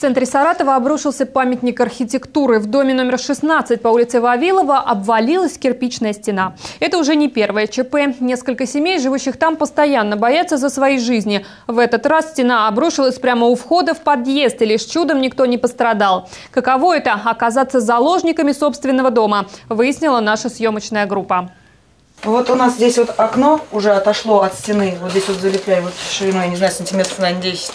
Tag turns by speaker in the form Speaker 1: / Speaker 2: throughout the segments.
Speaker 1: В центре Саратова обрушился памятник архитектуры. В доме номер 16 по улице Вавилова обвалилась кирпичная стена. Это уже не первое ЧП. Несколько семей, живущих там, постоянно боятся за свои жизни. В этот раз стена обрушилась прямо у входа в подъезд, и лишь чудом никто не пострадал. Каково это – оказаться заложниками собственного дома, выяснила наша съемочная группа.
Speaker 2: Вот у нас здесь вот окно уже отошло от стены. Вот здесь вот залепляю вот шириной, не знаю, сантиметров, наверное, 10.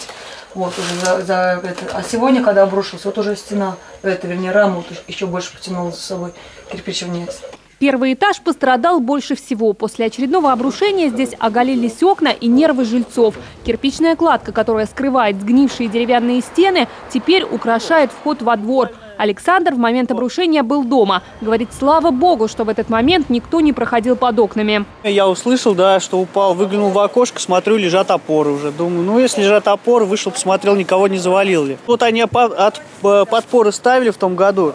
Speaker 2: Вот уже за, за это. А сегодня, когда обрушился, вот уже стена, это, вернее, раму вот еще больше потянула за собой кирпич вниз.
Speaker 1: Первый этаж пострадал больше всего. После очередного обрушения здесь оголились окна и нервы жильцов. Кирпичная кладка, которая скрывает сгнившие деревянные стены, теперь украшает вход во двор. Александр в момент обрушения был дома. Говорит, слава богу, что в этот момент никто не проходил под окнами.
Speaker 3: Я услышал, да, что упал, выглянул в окошко, смотрю, лежат опоры уже. Думаю, ну если лежат опоры, вышел, посмотрел, никого не завалил ли. Вот они от э, подпоры ставили в том году,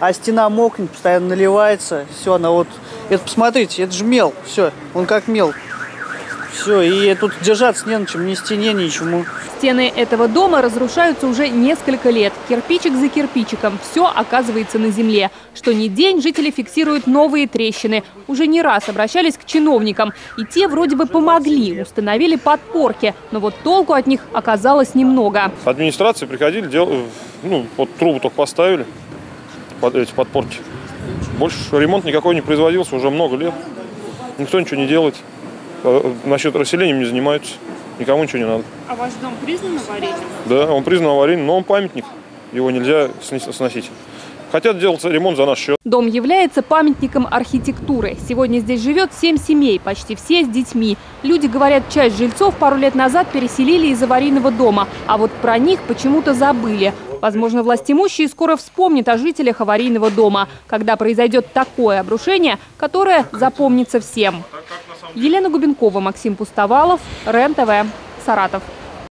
Speaker 3: а стена мокнет, постоянно наливается. Все, она вот... Это посмотрите, это же мел, все, он как мел. Все, и тут держаться не на чем, ни стене, ничему.
Speaker 1: Стены этого дома разрушаются уже несколько лет. Кирпичик за кирпичиком. Все оказывается на земле. Что ни день жители фиксируют новые трещины. Уже не раз обращались к чиновникам. И те вроде бы помогли, установили подпорки. Но вот толку от них оказалось немного.
Speaker 4: Администрации приходили, дел... ну, вот трубу только поставили под эти подпорки. Больше ремонт никакой не производился уже много лет. Никто ничего не делает. А, насчет расселения не занимаются. Никому ничего не надо.
Speaker 1: А ваш дом признан аварийным?
Speaker 4: Да, он признан аварийным, но он памятник. Его нельзя сносить. Хотят делать ремонт за наш счет.
Speaker 1: Дом является памятником архитектуры. Сегодня здесь живет семь семей, почти все с детьми. Люди говорят, часть жильцов пару лет назад переселили из аварийного дома, а вот про них почему-то забыли. Возможно, властимущие скоро вспомнят о жителях аварийного дома, когда произойдет такое обрушение, которое запомнится всем. Елена Губенкова, Максим Пустовалов, РЕН-ТВ, Саратов.